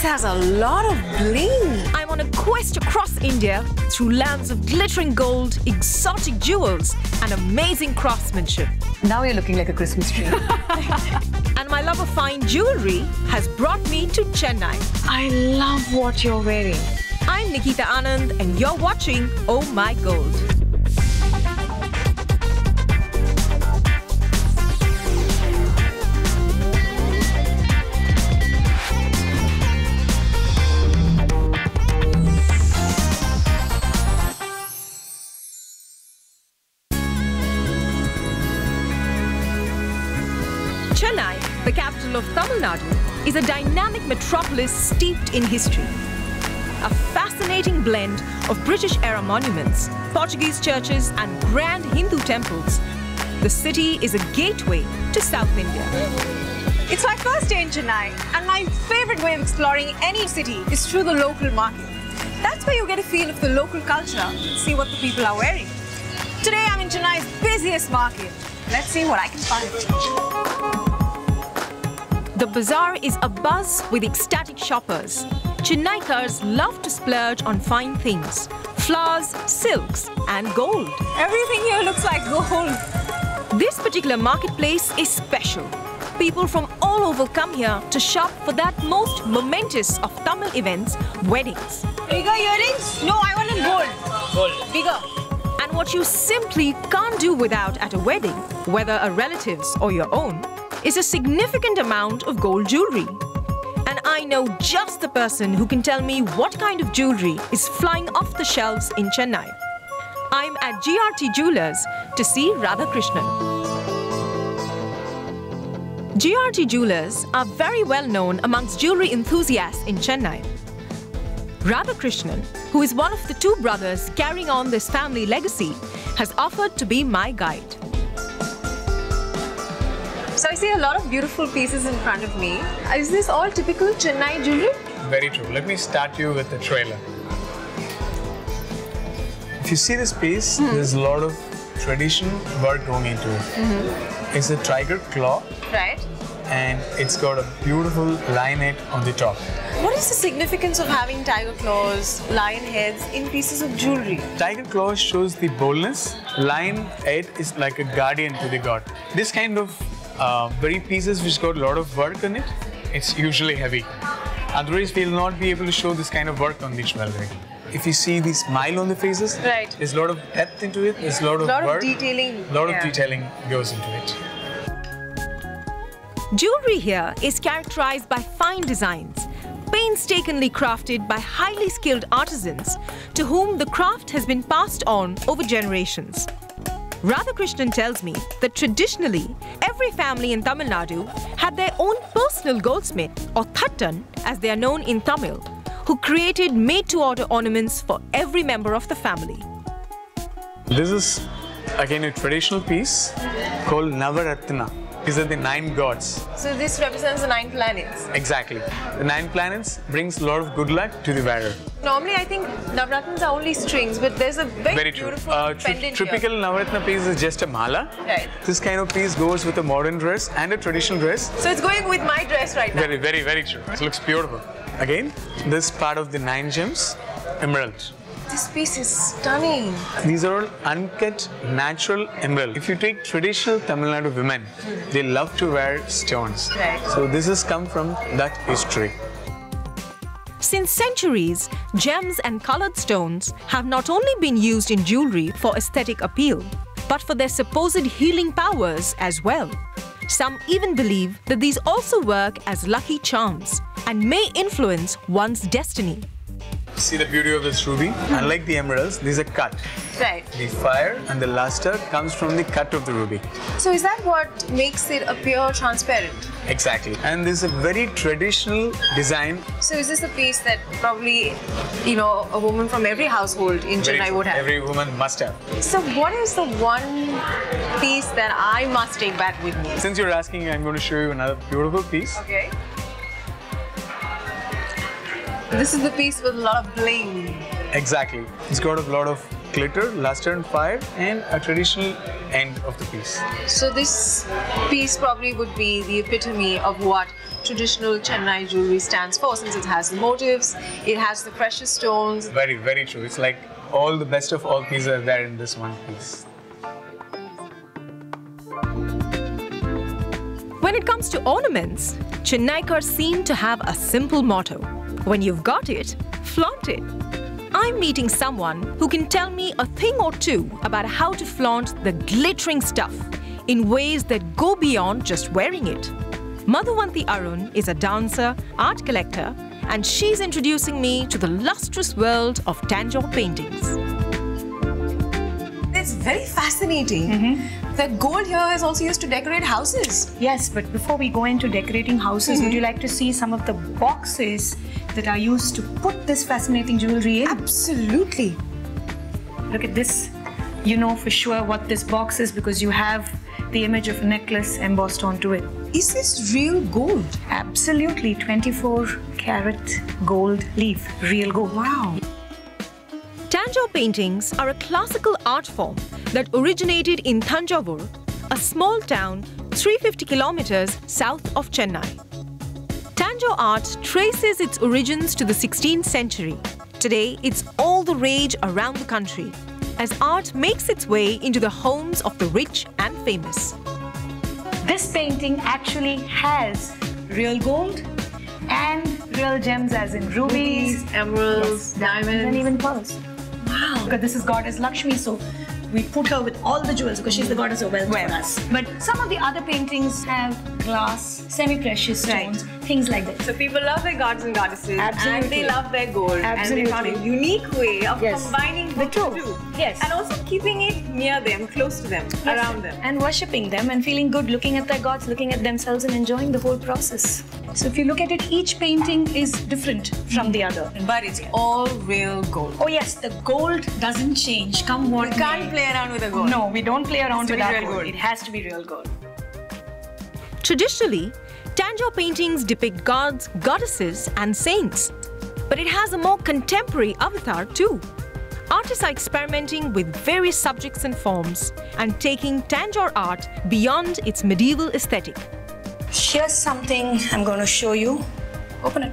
place has a lot of bling. I'm on a quest across India through lands of glittering gold, exotic jewels, and amazing craftsmanship. Now you're looking like a Christmas tree. And my love of fine jewelry has brought me to Chennai. I love what you're wearing. I'm Nikita Anand, and you're watching Oh My Gold. Chennai, the capital of Tamil Nadu, is a dynamic metropolis steeped in history. A fascinating blend of British era monuments, Portuguese churches, and grand Hindu temples. The city is a gateway to South India. It's my first day in Chennai, and my favorite way of exploring any city is through the local market. That's where you get a feel of the local culture, see what the people are wearing. Today I'm in Chennai's busiest market. Let's see what I can find. The bazaar is abuzz with ecstatic shoppers. Chennaikars love to splurge on fine things flowers, silks, and gold. Everything here looks like gold. This particular marketplace is special. People from all over come here to shop for that most momentous of Tamil events, weddings. Bigger earrings? No, I want in gold. Gold. Bigger. And what you simply can't do without at a wedding, whether a relative's or your own, is a significant amount of gold jewelry. And I know just the person who can tell me what kind of jewelry is flying off the shelves in Chennai. I'm at GRT Jewelers to see Radhakrishnan. GRT Jewelers are very well known amongst jewelry enthusiasts in Chennai. Radhakrishnan, who is one of the two brothers carrying on this family legacy, has offered to be my guide. See a lot of beautiful pieces in front of me. Is this all typical Chennai jewelry? Very true. Let me start you with the trailer. If you see this piece, hmm. there's a lot of tradition work going into it. Mm-hmm. It's a tiger claw Right. and it's got a beautiful lionette on the top. What is the significance of having tiger claws, lion heads in pieces of jewelry? Tiger claw shows the boldness. Lion head is like a guardian to the god. This kind of uh, very pieces which got a lot of work on it, it's usually heavy. Otherwise, we'll not be able to show this kind of work on the jewelry. If you see the smile on the faces, Right. there's a lot of depth into it. There's a lot of Lot of detailing, A lot yeah. of detailing goes into it. Jewelry here is characterized by fine designs, painstakingly crafted by highly skilled artisans to whom the craft has been passed on over generations. Radhakrishnan tells me that traditionally, every family in Tamil Nadu had their own personal goldsmith, or thattan as they are known in Tamil, who created made-to-order ornaments for every member of the family. This is again a traditional piece called Navaratna. These are the nine gods. So this represents the nine planets. Exactly. The nine planets brings a lot of good luck to the wearer. Normally, I think Navratnas are only strings, but there's a very, Very beautiful Uh, tri- pendant typical Navaratna piece is just a mala. Right. This kind of piece goes with a modern dress and a traditional dress. So it's going with my dress right now. Very, very, very true. It looks beautiful. Again, this part of the nine gems, emerald. This piece is stunning. These are all uncut, natural emerald. If you take traditional Tamil Nadu women, they love to wear stones. Right. So this has come from that history. Since centuries, gems and colored stones have not only been used in jewelry for aesthetic appeal, but for their supposed healing powers as well. Some even believe that these also work as lucky charms and may influence one's destiny. See the beauty of this ruby? Unlike the emeralds, these are cut. Right. The fire and the luster comes from the cut of the ruby. So is that what makes it appear transparent? Exactly. And this is a very traditional design. So is this a piece that probably, you know, a woman from every household in Very Chennai would have? Every woman must have. So what is the one piece that I must take back with me? Since you're asking, I'm going to show you another beautiful piece. Okay. This is the piece with a lot of bling. Exactly. It's got a lot of glitter, luster and fire, and a traditional end of the piece. So this piece probably would be the epitome of what traditional Chennai jewelry stands for since it has the motifs, it has the precious stones. Very, very true. It's like all the best of all pieces are there in this one piece. When it comes to ornaments, Chennaikars seem to have a simple motto. When you've got it, flaunt it. I'm meeting someone who can tell me a thing or two about how to flaunt the glittering stuff in ways that go beyond just wearing it. Madhuvanti Arun is a dancer, art collector, and she's introducing me to the lustrous world of Tanjore paintings. It's very fascinating. Mm-hmm. The gold here is also used to decorate houses. Yes, but before we go into decorating houses, would mm-hmm. you like to see some of the boxes that I used to put this fascinating jewelry in? Absolutely. Look at this. You know for sure what this box is because you have the image of a necklace embossed onto it. Is this real gold? Absolutely 24 carat gold leaf, real gold. Wow. Tanjore paintings are a classical art form that originated in Thanjavur, a small town 350 kilometers south of Chennai. Tanjore art traces its origins to the 16th century. Today, it's all the rage around the country as art makes its way into the homes of the rich and famous. This painting actually has real gold and real gems as in rubies, emeralds, diamonds. and even pearls. Wow. Because this is goddess Lakshmi, so we put her with all the jewels because she's the goddess of wealth Wealth. for us. But some of the other paintings have glass, semi-precious Right. stones, things like that. So people love their gods and goddesses and they love their gold and they found a unique way of Yes. combining The both two. two. Yes. And also keeping it near them, close to them, around them. And worshipping them and feeling good, looking at their gods, looking at themselves and enjoying the whole process. So if you look at it, each painting is different from the mm. other. But it's all real gold. Oh yes, the gold doesn't change. Come what You can't may. Play around with the gold. No, we don't play around with be our real gold. gold. It has to be real gold. Traditionally, Tanjore paintings depict gods, goddesses, and saints. But it has a more contemporary avatar too. Artists are experimenting with various subjects and forms and taking Tanjore art beyond its medieval aesthetic. Here's something I'm going to show you. Open it.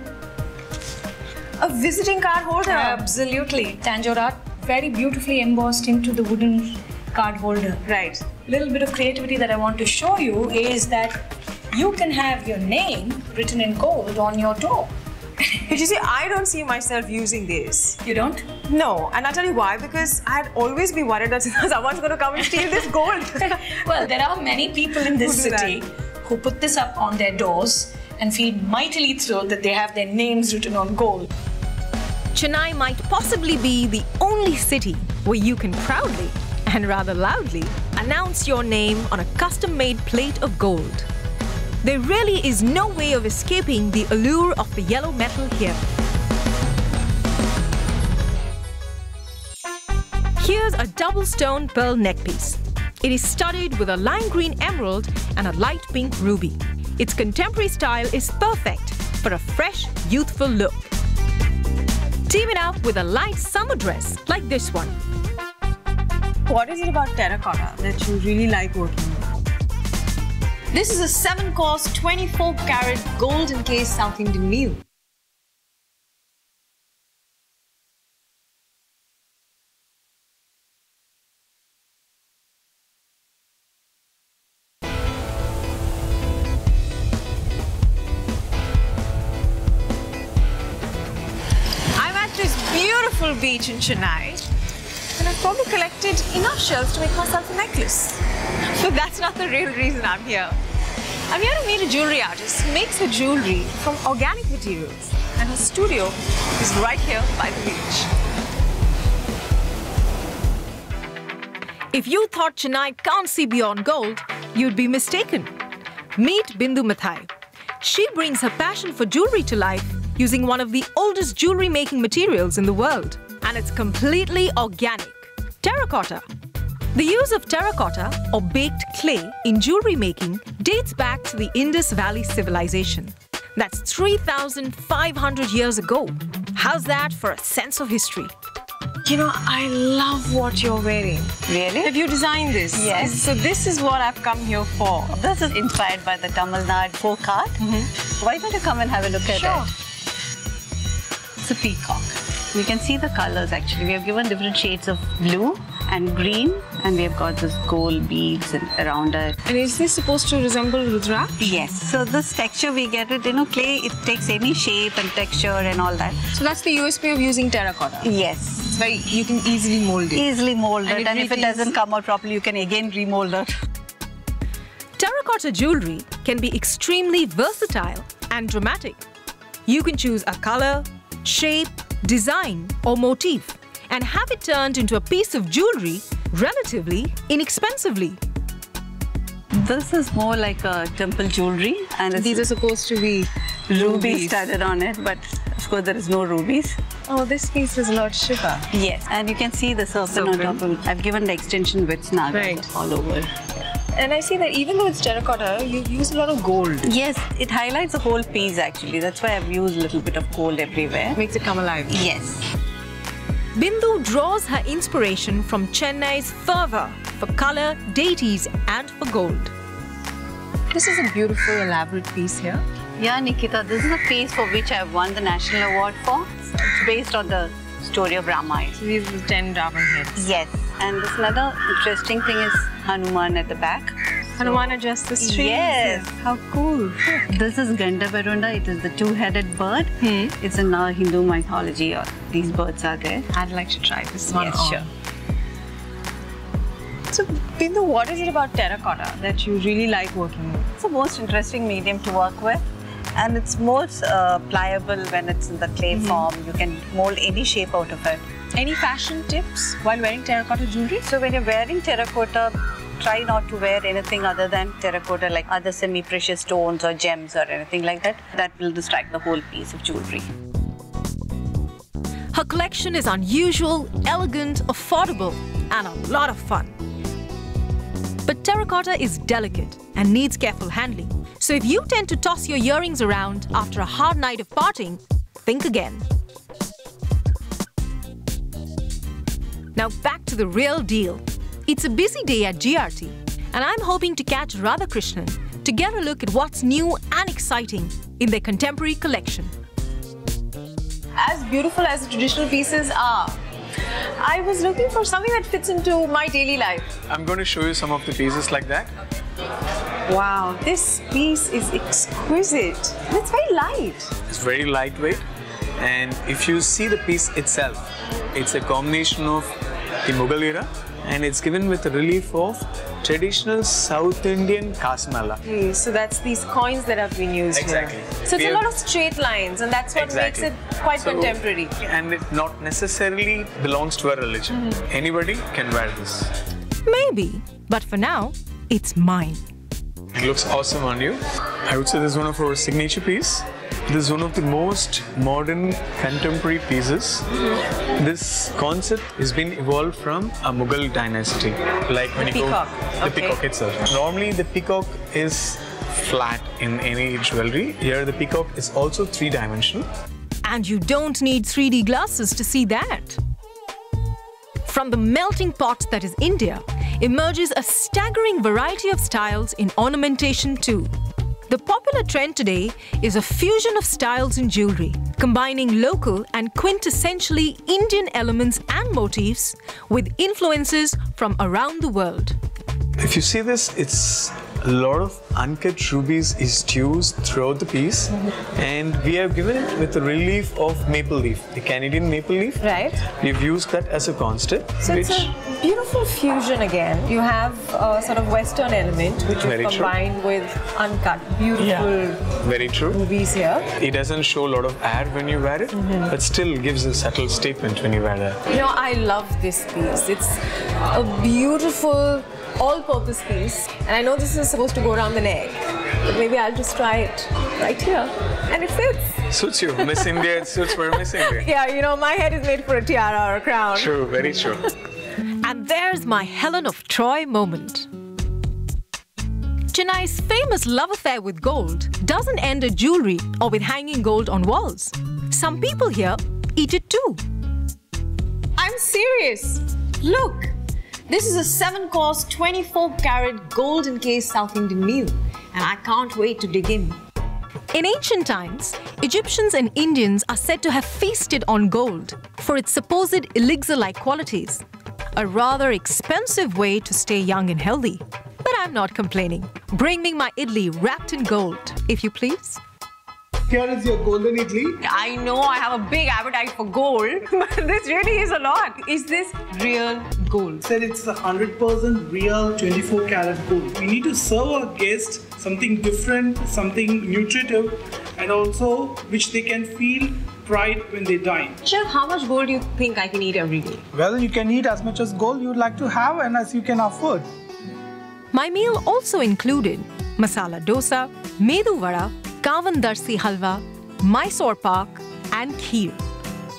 A visiting card holder. Absolutely. Tanjore art, very beautifully embossed into the wooden card holder. Right. Little bit of creativity that I want to show you is that you can have your name written in gold on your door. But you see, I don't see myself using this. You don't? No, and I'll tell you why. Because I'd always be worried that someone's going to come and steal this gold. well, there are many people in this Who city who put this up on their doors and feel mightily thrilled that they have their names written on gold. Chennai might possibly be the only city where you can proudly and rather loudly announce your name on a custom made plate of gold. There really is no way of escaping the allure of the yellow metal here. Here's a double stone pearl neckpiece. It is studded with a lime green emerald and a light pink ruby. Its contemporary style is perfect for a fresh, youthful look. Team it up with a light summer dress like this one. what is it about terracotta that you really like working with? This is a 7 course, 24 carat gold encased South Indian meal. Beach in Chennai and I've probably collected enough shells to make myself a necklace. But that's not the real reason I'm here. I'm here to meet a jewelry artist who makes her jewelry from organic materials, and her studio is right here by the beach. If you thought Chennai can't see beyond gold, you'd be mistaken. Meet Bindu Mathai. She brings her passion for jewelry to life using one of the oldest jewelry making materials in the world, and it's completely organic terracotta. The use of terracotta or baked clay in jewelry making dates back to the Indus Valley civilization. That's 3,500 years ago. How's that for a sense of history? You know, I love what you're wearing. Really? Have you designed this? Yes. So this is what I've come here for. This is inspired by the Tamil Nadu folk art. Mm-hmm. Why don't you come and have a look at Sure. it? It's a peacock. You can see the colors actually. We have given different shades of blue and green, and we have got this gold beads around it. And is this supposed to resemble Rudra? Yes. So this texture we get it, you know, clay. It takes any shape and texture and all that. So that's the USP of using terracotta. Yes. It's very, you can easily mold it. Easily mold And it, it and if it doesn't come out properly, you can again remold it. Terracotta jewelry can be extremely versatile and dramatic. You can choose a color, shape, design, or motif and have it turned into a piece of jewelry relatively inexpensively. This is more like a temple jewelry, and it's These are supposed to be rubies studded on it, but of course there is no rubies. Oh, this piece is Lord Shiva. Yes, and you can see the serpent on top of it. I've given the extension width now Right. all over. And I see that even though it's terracotta, you use a lot of gold. Yes, it highlights the whole piece actually. That's why I've used a little bit of gold everywhere. Makes it come alive. Yes. Bindu draws her inspiration from Chennai's fervor for color, deities, and for gold. This is a beautiful, elaborate piece here. Yeah, Nikita, this is a piece for which I've won the national award for. It's based on the story of Ramayana. So these are the 10 Ravan heads. Yes, and this another interesting thing is Hanuman at the back. Hanuman adjusts the strings. Yes. How cool. This is Gandaberunda. It is the two-headed bird. It's in our Hindu mythology. uh, These birds are there. I'd like to try this one Yes, on. sure. So, Bindu, what is it about terracotta that you really like working with? It's the most interesting medium to work with. And it's most uh, pliable when it's in the clay form. You can mold any shape out of it. Any fashion tips while wearing terracotta jewelry? So when you're wearing terracotta, try not to wear anything other than terracotta, like other semi-precious stones or gems or anything like that. That will distract the whole piece of jewelry. Her collection is unusual, elegant, affordable, and a lot of fun. But terracotta is delicate and needs careful handling. So if you tend to toss your earrings around after a hard night of partying, think again. Now back to the real deal. It's a busy day at GRT, and I'm hoping to catch Radhakrishnan to get a look at what's new and exciting in their contemporary collection. As beautiful as the traditional pieces are, I was looking for something that fits into my daily life. I'm going to show you some of the pieces like that. Wow, this piece is exquisite. And it's very light. It's very lightweight. And if you see the piece itself, it's a combination of the Mughal era and it's given with a relief of traditional South Indian Kasmala. Okay, so that's these coins that have been used Exactly. here. So it's We a lot of straight lines, and that's what Exactly. makes it quite So- contemporary. And it not necessarily belongs to a religion. Mm-hmm. Anybody can wear this. Maybe, but for now, it's mine. It looks awesome on you. I would say this is one of our signature piece. This is one of the most modern contemporary pieces. This concept has been evolved from a Mughal dynasty. Like when you peacock, go the okay. peacock itself. Normally the peacock is flat in any jewelry. Here the peacock is also three dimensional. And you don't need 3D glasses to see that. From the melting pot that is India emerges a staggering variety of styles in ornamentation too. The popular trend today is a fusion of styles in jewelry, combining local and quintessentially Indian elements and motifs with influences from around the world. If you see this, it's a lot of uncut rubies is used throughout the piece, and we have given it with a relief of maple leaf, the Canadian maple leaf. Right. We've used that as a concept, So which it's a beautiful fusion again. You have a sort of Western element, which is true. combined with uncut, beautiful very true. rubies here. It doesn't show a lot of air when you wear it, mm-hmm. but still gives a subtle statement when you wear that. You know, I love this piece. It's a beautiful all-purpose piece. And I know this is supposed to go around the neck, but maybe I'll just try it right here. And it fits. Suits you, Miss India. It suits for Miss India. Yeah, you know, my head is made for a tiara or a crown. True, very true. And there's my Helen of Troy moment. Chennai's famous love affair with gold doesn't end at jewelry or with hanging gold on walls. Some people here eat it too. I'm serious. serious. Look, this is a 7 course, 24 carat gold encased South Indian meal, and I can't wait to dig in. In ancient times, Egyptians and Indians are said to have feasted on gold for its supposed elixir like qualities. A rather expensive way to stay young and healthy. But I'm not complaining. Bring me my idli wrapped in gold, if you please. Here is your golden idli. I know I have a big appetite for gold, but this really is a lot. Is this real gold? Said it's a 100% real 24 karat gold. We need to serve our guests something different, something nutritive, and also which they can feel pride when they dine. Chef, how much gold do you think I can eat every day? Well, you can eat as much as gold you would like to have and as you can afford. My meal also included masala dosa, medu vada, kavan darsi halwa, Mysore pak, and kheer,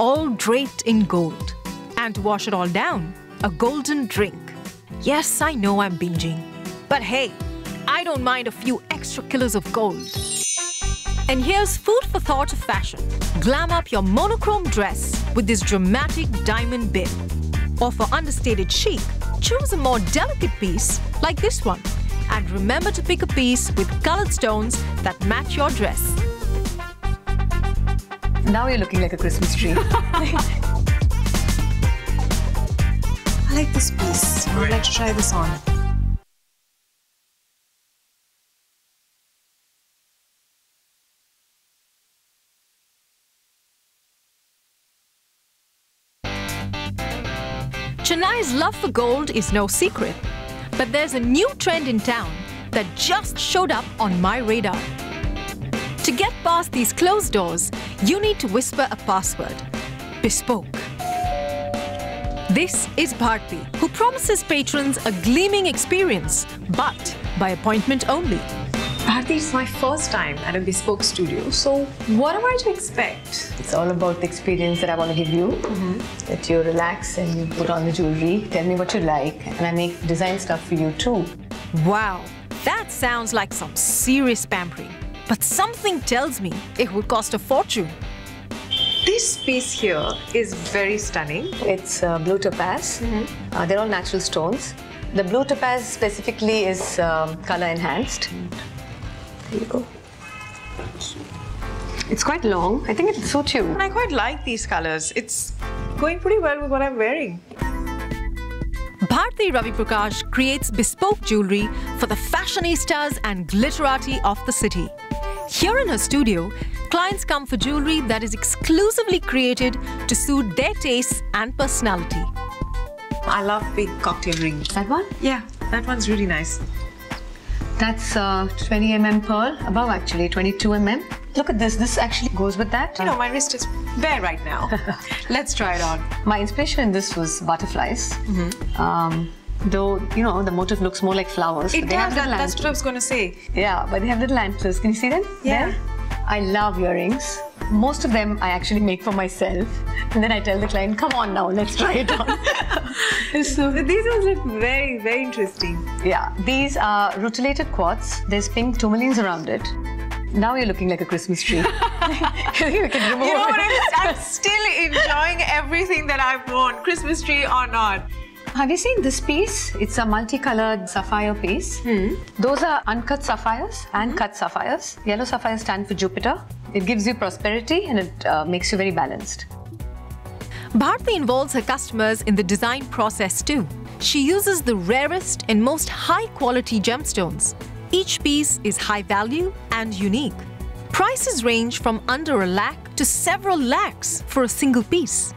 all draped in gold. And to wash it all down, a golden drink. Yes, I know I'm binging. But hey, I don't mind a few extra kilos of gold. And here's food for thought of fashion. Glam up your monochrome dress with this dramatic diamond bib. Or for understated chic, choose a more delicate piece like this one. And remember to pick a piece with colored stones that match your dress. Now you're looking like a Christmas tree. I like this piece. I would like to try this on. Chennai's love for gold is no secret, but there's a new trend in town that just showed up on my radar. To get past these closed doors, you need to whisper a password bespoke. This is Bharti, who promises patrons a gleaming experience, but by appointment only. Bharti, it's my first time at a bespoke studio, so what am I to expect? It's all about the experience that I want to give you. That you relax and you put on the jewelry, tell me what you like, and I make design stuff for you too. Wow, that sounds like some serious pampering. But something tells me it would cost a fortune. This piece here is very stunning. It's uh, blue topaz. Uh, they're all natural stones. The blue topaz specifically is um, color enhanced. There you go. It's quite long. I think it suits you. And I quite like these colors. It's going pretty well with what I'm wearing. Bharti Ravi Prakash creates bespoke jewelry for the fashionistas and glitterati of the city. Here in her studio, clients come for jewelry that is exclusively created to suit their tastes and personality. I love big cocktail rings. That one? Yeah, that one's really nice. That's uh, 20 mm pearl, above actually, 22 mm. Look at this. This actually goes with that. You know, my wrist is bare right now. Let's try it on. My inspiration in this was butterflies. Um, though, you know, the motif looks more like flowers. It does. have That, that's what I was going to say. Yeah, but they have little antlers. Can you see them? Yeah. There? I love earrings. Most of them I actually make for myself. And then I tell the client, come on now, let's try it on. so, These ones look very, very interesting. yeah, these are rutilated quartz. There's pink tourmalines around it. Now you're looking like a Christmas tree. you can remove You know what? it. I'm, I'm still enjoying everything that I've worn, Christmas tree or not. Have you seen this piece? It's a multicolored sapphire piece. Hmm. Those are uncut sapphires and hmm. cut sapphires. Yellow sapphires stand for Jupiter. It gives you prosperity and it uh, makes you very balanced. Bharti involves her customers in the design process too. She uses the rarest and most high quality gemstones. Each piece is high value and unique. Prices range from under a lakh to several lakhs for a single piece.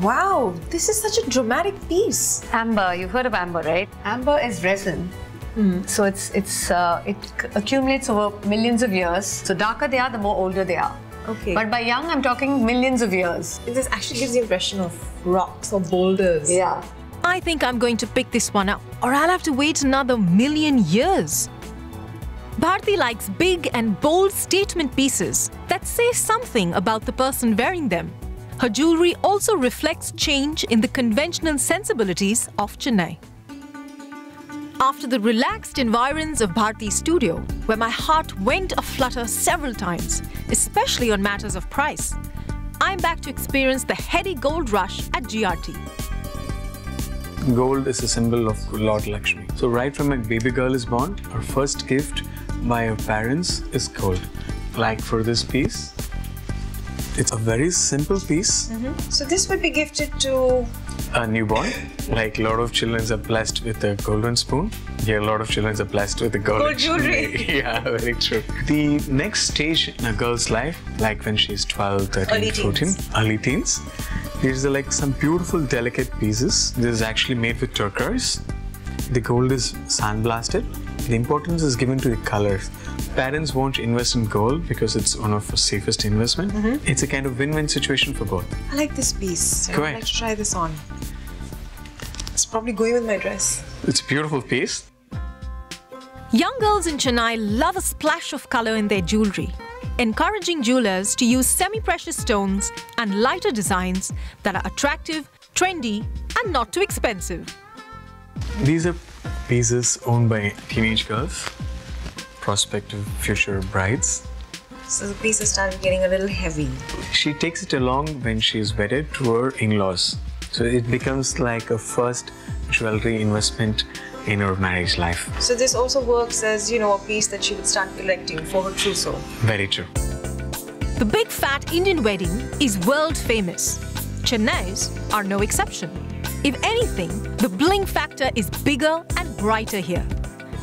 Wow, this is such a dramatic piece. Amber, you've heard of amber, right? Amber is resin. So it's it's uh, it accumulates over millions of years. So darker they are, the more older they are. Okay. But by young, I'm talking millions of years. This actually gives the impression of rocks or boulders. Yeah. I think I'm going to pick this one up, or I'll have to wait another million years. Bharti likes big and bold statement pieces that say something about the person wearing them. Her jewelry also reflects change in the conventional sensibilities of Chennai. After the relaxed environs of Bharti studio, where my heart went aflutter several times, especially on matters of price, I'm back to experience the heady gold rush at GRT. Gold is a symbol of Lord Lakshmi. So right from a baby girl is born, her first gift by her parents is gold. Like for this piece, it's a very simple piece. Mm-hmm. So this would be gifted to A newborn, like a lot of children are blessed with a golden spoon. Yeah, a lot of children are blessed with a golden Gold jewelry. yeah, very true. The next stage in a girl's life, like when she's 12, 13, Early 14, teens. early teens, these are like some beautiful, delicate pieces. This is actually made with turquoise. The gold is sandblasted. The importance is given to the colors. Parents won't invest in gold because it's one of the safest investment. Mm-hmm. It's a kind of win-win situation for both. I like this piece. Go I'd ahead. like to try this on. It's probably going with my dress. It's a beautiful piece. Young girls in Chennai love a splash of color in their jewelry, encouraging jewelers to use semi precious stones and lighter designs that are attractive, trendy, and not too expensive. These are pieces owned by teenage girls, prospective future brides. So the piece has started getting a little heavy. She takes it along when she's wedded to her in-laws. So it becomes like a first jewelry investment in her marriage life. So this also works as, you know, a piece that she would start collecting for her trousseau. Very true. The big fat Indian wedding is world famous. Chennai's are no exception. If anything, the bling factor is bigger and brighter here.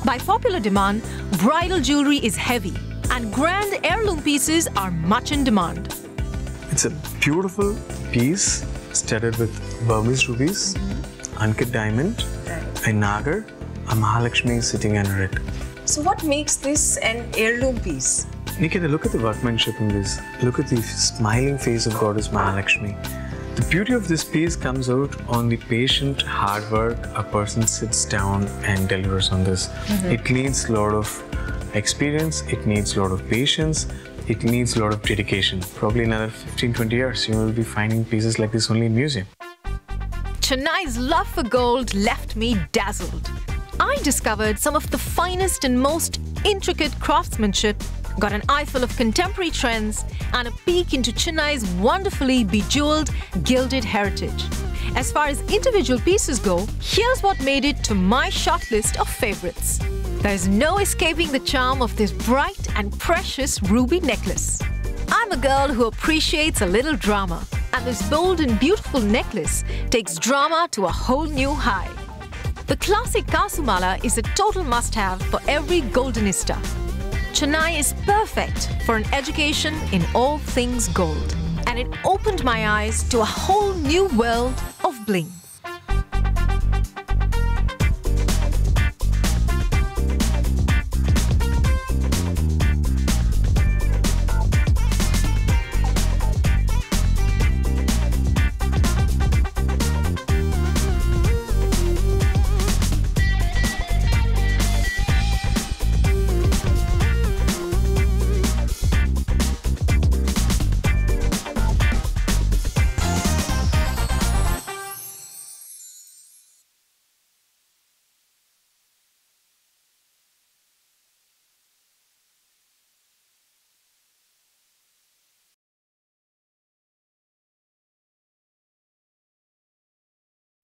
By popular demand, bridal jewelry is heavy, and grand heirloom pieces are much in demand. It's a beautiful piece studded with Burmese rubies, mm-hmm. uncut diamond, a nagar, a Mahalakshmi sitting under it. So what makes this an heirloom piece? Nikita, look at the workmanship in this. Look at the smiling face of Goddess Mahalakshmi. The beauty of this piece comes out on the patient hard work a person sits down and delivers on this. Mm-hmm. It needs a lot of experience, it needs a lot of patience, it needs a lot of dedication. Probably another 15 20 years, you will be finding pieces like this only in museum. Chennai's love for gold left me dazzled. I discovered some of the finest and most intricate craftsmanship, got an eyeful of contemporary trends, and a peek into Chennai's wonderfully bejeweled, gilded heritage. As far as individual pieces go, here's what made it to my shortlist of favorites. There's no escaping the charm of this bright and precious ruby necklace. I'm a girl who appreciates a little drama, and this bold and beautiful necklace takes drama to a whole new high. The classic Kasumala is a total must have for every goldenista. Chennai is perfect for an education in all things gold, and it opened my eyes to a whole new world of bling.